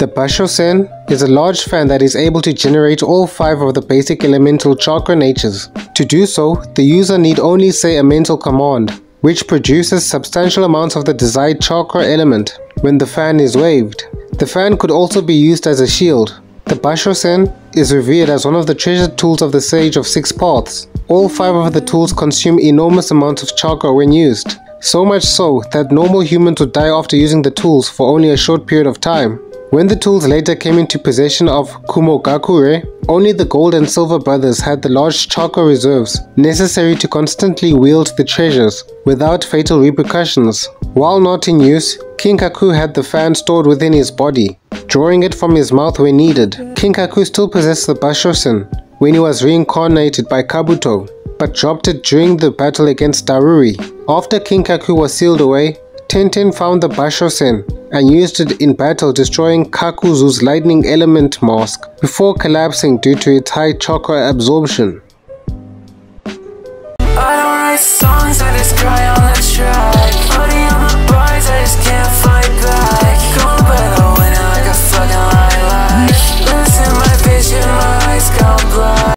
The Basho-sen is a large fan that is able to generate all five of the basic elemental chakra natures. To do so, the user need only say a mental command, which produces substantial amounts of the desired chakra element when the fan is waved. The fan could also be used as a shield. The Basho-sen is revered as one of the treasured tools of the Sage of Six Paths. All five of the tools consume enormous amounts of chakra when used, so much so that normal humans would die after using the tools for only a short period of time. When the tools later came into possession of Kumogakure, only the gold and silver brothers had the large chakra reserves necessary to constantly wield the treasures without fatal repercussions. While not in use, Kinkaku had the fan stored within his body, drawing it from his mouth when needed. Kinkaku still possessed the Basho-sen when he was reincarnated by Kabuto, but dropped it during the battle against Darui. After Kinkaku was sealed away, Tenten found the Basho-sen and used it in battle destroying Kakuzu's lightning element mask before collapsing due to its high chakra absorption.